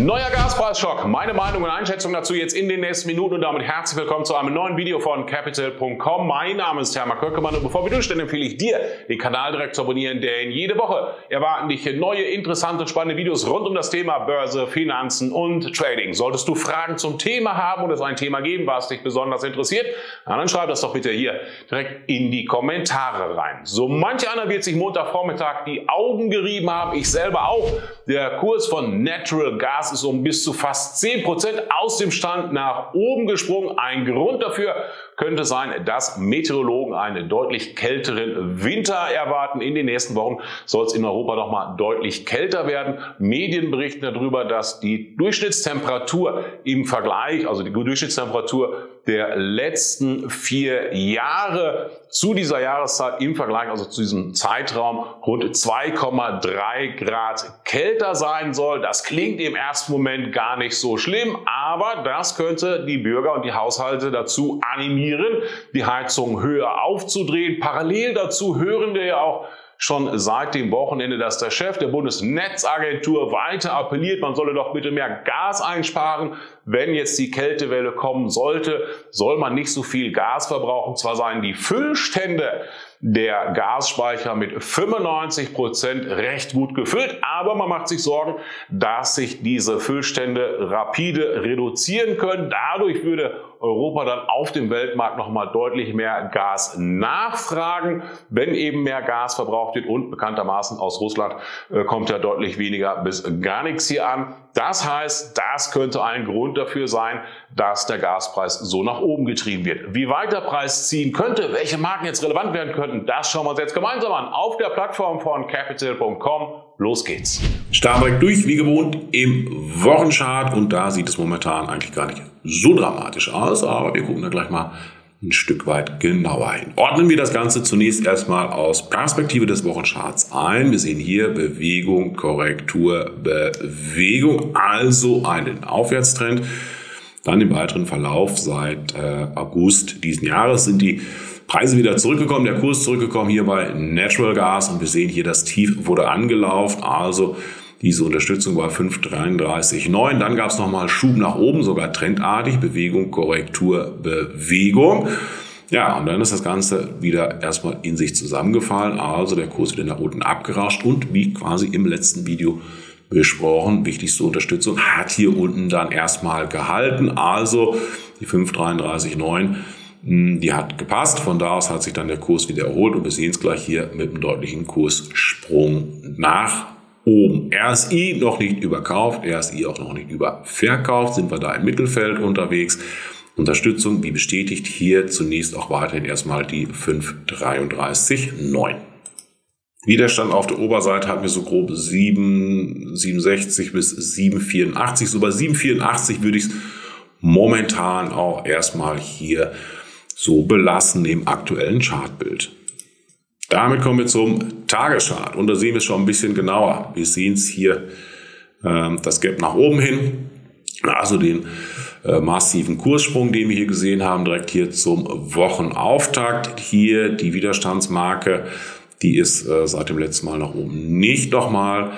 Neuer Gaspreisschock. Meine Meinung und Einschätzung dazu jetzt in den nächsten Minuten und damit herzlich willkommen zu einem neuen Video von Capital.com. Mein Name ist Hermann Köckemann und bevor wir durchstellen, empfehle ich dir, den Kanal direkt zu abonnieren, denn jede Woche erwarten dich neue, interessante, spannende Videos rund um das Thema Börse, Finanzen und Trading. Solltest du Fragen zum Thema haben oder es ein Thema geben, was dich besonders interessiert, dann schreib das doch bitte hier direkt in die Kommentare rein. So manch einer wird sich Montagvormittag die Augen gerieben haben, ich selber auch. Der Kurs von Natural Gas ist um bis zu fast 10% aus dem Stand nach oben gesprungen. Ein Grund dafür könnte sein, dass Meteorologen einen deutlich kälteren Winter erwarten. In den nächsten Wochen soll es in Europa noch mal deutlich kälter werden. Medien berichten darüber, dass die Durchschnittstemperatur im Vergleich, also die Durchschnittstemperatur der letzten vier Jahre zu dieser Jahreszeit im Vergleich, also zu diesem Zeitraum, rund 2,3 Grad kälter sein soll. Das klingt im ersten Moment gar nicht so schlimm, aber das könnte die Bürger und die Haushalte dazu animieren, die Heizung höher aufzudrehen. Parallel dazu hören wir ja auch schon seit dem Wochenende, dass der Chef der Bundesnetzagentur weiter appelliert, man solle doch bitte mehr Gas einsparen. Wenn jetzt die Kältewelle kommen sollte, soll man nicht so viel Gas verbrauchen. Zwar seien die Füllstände der Gasspeicher mit 95 Prozent recht gut gefüllt, aber man macht sich Sorgen, dass sich diese Füllstände rapide reduzieren können. Dadurch würde Europa dann auf dem Weltmarkt nochmal deutlich mehr Gas nachfragen, wenn eben mehr Gas verbraucht wird und bekanntermaßen aus Russland äh, kommt ja deutlich weniger bis gar nichts hier an. Das heißt, das könnte ein Grund dafür sein, dass der Gaspreis so nach oben getrieben wird. Wie weit der Preis ziehen könnte, welche Marken jetzt relevant werden könnten, das schauen wir uns jetzt gemeinsam an auf der Plattform von capital.com. Los geht's. Direkt durch, wie gewohnt, im Wochenchart und da sieht es momentan eigentlich gar nicht so dramatisch aus, aber wir gucken da gleich mal ein Stück weit genauer hin. Ordnen wir das Ganze zunächst erstmal aus Perspektive des Wochencharts ein. Wir sehen hier Bewegung, Korrektur, Bewegung, also einen Aufwärtstrend. Dann im weiteren Verlauf seit äh, August diesen Jahres sind die Preise wieder zurückgekommen, der Kurs zurückgekommen hier bei Natural Gas und wir sehen hier, das Tief wurde angelaufen, also diese Unterstützung war 5,33,9. Dann gab es nochmal Schub nach oben, sogar trendartig, Bewegung, Korrektur, Bewegung. Ja, und dann ist das Ganze wieder erstmal in sich zusammengefallen, also der Kurs wieder nach unten abgerauscht und wie quasi im letzten Video besprochen, wichtigste Unterstützung hat hier unten dann erstmal gehalten, also die 5,33,9 hm, die hat gepasst. Von da aus hat sich dann der Kurs wieder erholt und wir sehen es gleich hier mit einem deutlichen Kurssprung nach oben. RSI noch nicht überkauft, RSI auch noch nicht überverkauft, sind wir da im Mittelfeld unterwegs. Unterstützung, wie bestätigt, hier zunächst auch weiterhin erstmal die 533,9. Widerstand auf der Oberseite hatten wir so grob 7, 67 bis 784. So bei 784 würde ich es momentan auch erstmal hier so belassen im aktuellen Chartbild. Damit kommen wir zum Tageschart und da sehen wir es schon ein bisschen genauer. Wir sehen es hier, äh, das Gap nach oben hin, also den äh, massiven Kurssprung, den wir hier gesehen haben, direkt hier zum Wochenauftakt. Hier die Widerstandsmarke, die ist äh, seit dem letzten Mal nach oben nicht nochmal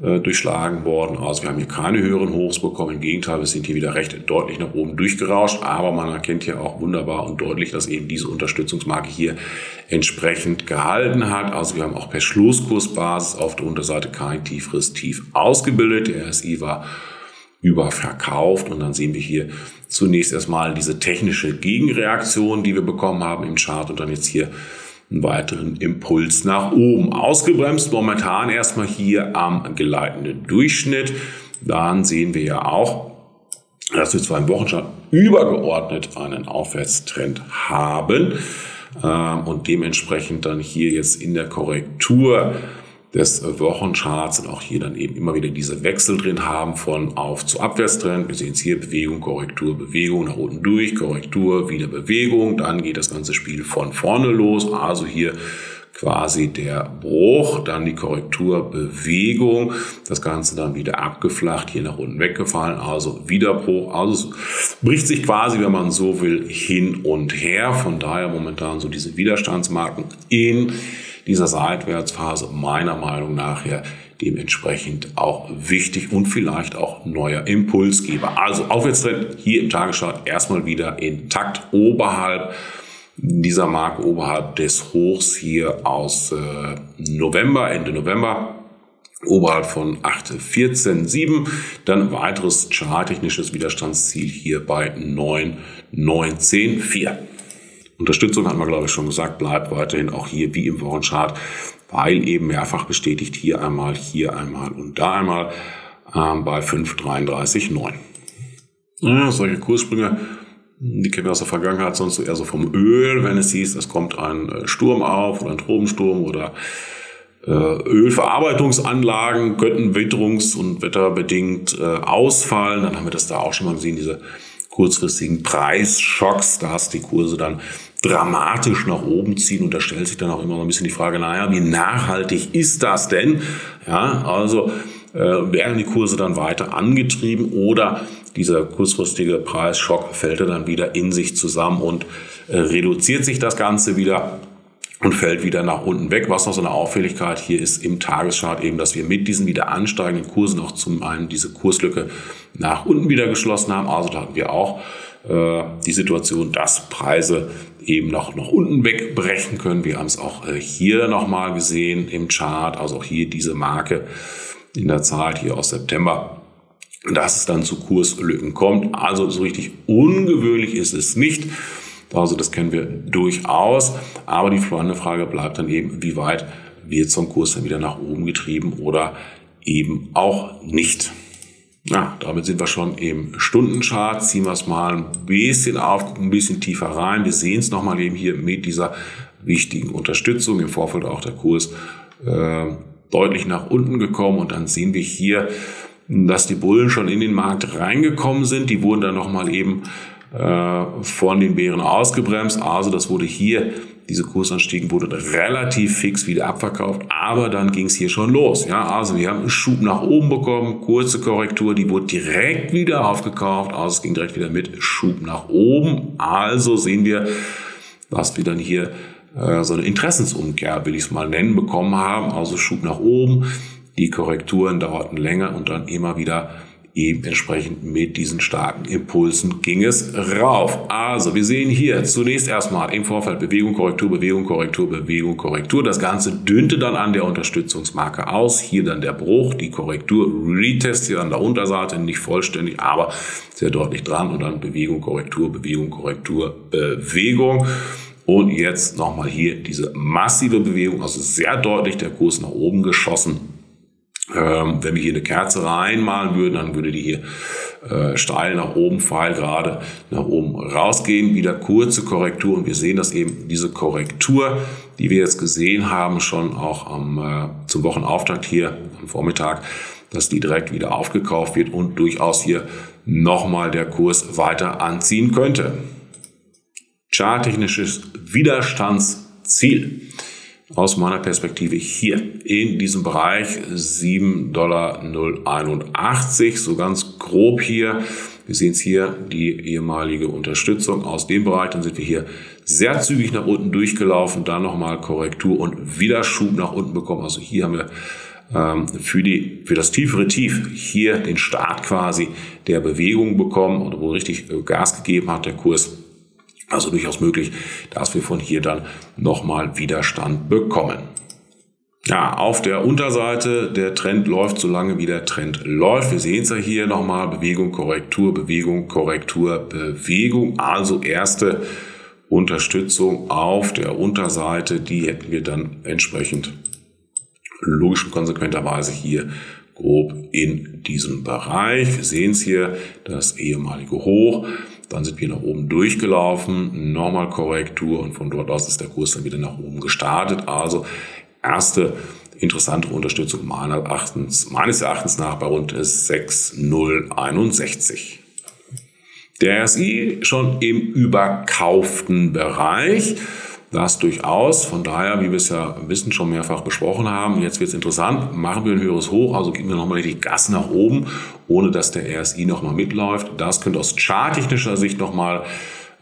äh, durchschlagen worden. Also wir haben hier keine höheren Hochs bekommen. Im Gegenteil, wir sind hier wieder recht deutlich nach oben durchgerauscht. Aber man erkennt hier auch wunderbar und deutlich, dass eben diese Unterstützungsmarke hier entsprechend gehalten hat. Also wir haben auch per Schlusskursbasis auf der Unterseite kein tieferes Tief ausgebildet. Der RSI war überverkauft und dann sehen wir hier zunächst erstmal diese technische Gegenreaktion, die wir bekommen haben im Chart und dann jetzt hier einen weiteren Impuls nach oben. Ausgebremst momentan erstmal hier am geleitenden Durchschnitt. Dann sehen wir ja auch, dass wir zwar im Wochenchart übergeordnet einen Aufwärtstrend haben ähm, und dementsprechend dann hier jetzt in der Korrektur des Wochencharts und auch hier dann eben immer wieder diese Wechsel drin haben von Auf zu Abwärtstrend. Wir sehen es hier Bewegung, Korrektur, Bewegung nach unten durch, Korrektur, wieder Bewegung. Dann geht das ganze Spiel von vorne los. Also hier quasi der Bruch, dann die Korrektur, Bewegung, das Ganze dann wieder abgeflacht, hier nach unten weggefallen, also wieder Bruch, also es bricht sich quasi, wenn man so will, hin und her. Von daher momentan so diese Widerstandsmarken in dieser Seitwärtsphase meiner Meinung nach her dementsprechend auch wichtig und vielleicht auch neuer Impulsgeber. Also Aufwärtstrend hier im Tagesschart erstmal wieder intakt oberhalb dieser Marke, oberhalb des Hochs hier aus äh, November, Ende November oberhalb von 8,14,7. Dann weiteres charttechnisches Widerstandsziel hier bei 9,19,4. Unterstützung hat man, glaube ich, schon gesagt, bleibt weiterhin auch hier wie im Wochenchart, weil eben mehrfach bestätigt hier einmal, hier einmal und da einmal ähm, bei 5,33,9. Ja, solche Kurssprünge, die kennen wir aus der Vergangenheit sonst eher so vom Öl, wenn es hieß, es kommt ein äh, Sturm auf oder ein Tropensturm oder äh, Ölverarbeitungsanlagen könnten witterungs- und wetterbedingt äh, ausfallen. Dann haben wir das da auch schon mal gesehen, diese kurzfristigen Preisschocks. Da hast die Kurse dann dramatisch nach oben ziehen und da stellt sich dann auch immer so ein bisschen die Frage, naja, wie nachhaltig ist das denn? Ja, also äh, werden die Kurse dann weiter angetrieben oder dieser kurzfristige Preisschock fällt dann wieder in sich zusammen und äh, reduziert sich das Ganze wieder und fällt wieder nach unten weg. Was noch so eine Auffälligkeit hier ist im Tageschart eben, dass wir mit diesen wieder ansteigenden Kursen auch zum einen diese Kurslücke nach unten wieder geschlossen haben. Also da hatten wir auch die Situation, dass Preise eben noch nach unten wegbrechen können. Wir haben es auch äh, hier nochmal gesehen im Chart, also auch hier diese Marke in der Zahl hier aus September dass es dann zu Kurslücken kommt. Also so richtig ungewöhnlich ist es nicht. Also das kennen wir durchaus. Aber die spannende Frage bleibt dann eben, wie weit wird ein Kurs dann wieder nach oben getrieben oder eben auch nicht. Ja, damit sind wir schon im Stundenchart. Ziehen wir es mal ein bisschen auf, ein bisschen tiefer rein. Wir sehen es nochmal eben hier mit dieser wichtigen Unterstützung. Im Vorfeld auch der Kurs äh, deutlich nach unten gekommen. Und dann sehen wir hier, dass die Bullen schon in den Markt reingekommen sind. Die wurden dann nochmal eben von den Bären ausgebremst. Also das wurde hier, diese Kursanstiege wurde relativ fix wieder abverkauft, aber dann ging es hier schon los. Ja, also wir haben einen Schub nach oben bekommen, kurze Korrektur, die wurde direkt wieder aufgekauft, also es ging direkt wieder mit Schub nach oben. Also sehen wir, was wir dann hier äh, so eine Interessensumkehr, will ich es mal nennen, bekommen haben. Also Schub nach oben, die Korrekturen dauerten länger und dann immer wieder eben entsprechend mit diesen starken Impulsen ging es rauf. Also wir sehen hier zunächst erstmal im Vorfeld Bewegung, Korrektur, Bewegung, Korrektur, Bewegung, Korrektur. Das Ganze dünnte dann an der Unterstützungsmarke aus. Hier dann der Bruch, die Korrektur, Retest hier an der Unterseite, nicht vollständig, aber sehr deutlich dran und dann Bewegung, Korrektur, Bewegung, Korrektur, Bewegung. Und jetzt nochmal hier diese massive Bewegung, also sehr deutlich der Kurs nach oben geschossen ähm, wenn wir hier eine Kerze reinmalen würden, dann würde die hier äh, steil nach oben, Pfeil gerade nach oben rausgehen. Wieder kurze Korrektur und wir sehen, dass eben diese Korrektur, die wir jetzt gesehen haben, schon auch am, äh, zum Wochenauftakt hier am Vormittag, dass die direkt wieder aufgekauft wird und durchaus hier nochmal der Kurs weiter anziehen könnte. Charttechnisches Widerstandsziel aus meiner Perspektive hier in diesem Bereich 7,081 Dollar, so ganz grob hier. Wir sehen es hier, die ehemalige Unterstützung aus dem Bereich. Dann sind wir hier sehr zügig nach unten durchgelaufen, dann nochmal Korrektur und wieder Schub nach unten bekommen. Also hier haben wir ähm, für, die, für das tiefere Tief hier den Start quasi der Bewegung bekommen oder wo richtig äh, Gas gegeben hat der Kurs. Also durchaus möglich, dass wir von hier dann nochmal Widerstand bekommen. Ja, auf der Unterseite, der Trend läuft so lange wie der Trend läuft. Wir sehen es ja hier nochmal, Bewegung, Korrektur, Bewegung, Korrektur, Bewegung. Also erste Unterstützung auf der Unterseite, die hätten wir dann entsprechend logisch und konsequenterweise hier grob in diesem Bereich. Wir sehen es hier, das ehemalige Hoch. Dann sind wir nach oben durchgelaufen, nochmal Korrektur und von dort aus ist der Kurs dann wieder nach oben gestartet. Also erste interessante Unterstützung meines Erachtens, meines Erachtens nach bei rund 6,061. Der RSI schon im überkauften Bereich. Das durchaus. Von daher, wie wir es ja wissen, schon mehrfach besprochen haben, jetzt wird es interessant. Machen wir ein höheres Hoch, also geben wir nochmal richtig Gas nach oben, ohne dass der RSI nochmal mitläuft. Das könnte aus charttechnischer Sicht nochmal,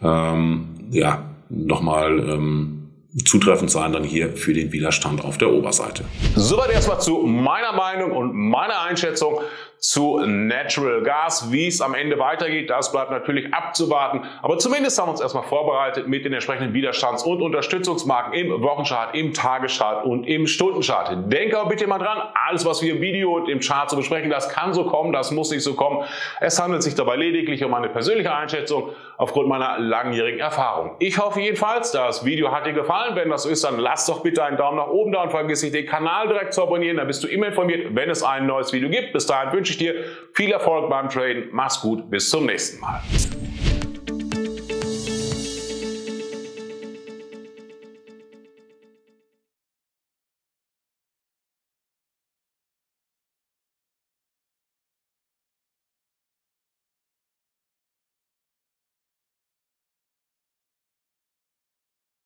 ähm, ja, nochmal ähm, zutreffend sein dann hier für den Widerstand auf der Oberseite. Soweit erstmal zu meiner Meinung und meiner Einschätzung zu Natural Gas. Wie es am Ende weitergeht, das bleibt natürlich abzuwarten. Aber zumindest haben wir uns erstmal vorbereitet mit den entsprechenden Widerstands- und Unterstützungsmarken im Wochenchart, im Tageschart und im Stundenchart. Denke aber bitte mal dran, alles was wir im Video und im Chart so besprechen, das kann so kommen, das muss nicht so kommen. Es handelt sich dabei lediglich um eine persönliche Einschätzung aufgrund meiner langjährigen Erfahrung. Ich hoffe jedenfalls, das Video hat dir gefallen. Wenn das so ist, dann lass doch bitte einen Daumen nach oben da und vergiss nicht den Kanal direkt zu abonnieren. Dann bist du immer informiert, wenn es ein neues Video gibt. Bis dahin wünsche ich dir viel Erfolg beim Traden. Mach's gut, bis zum nächsten Mal.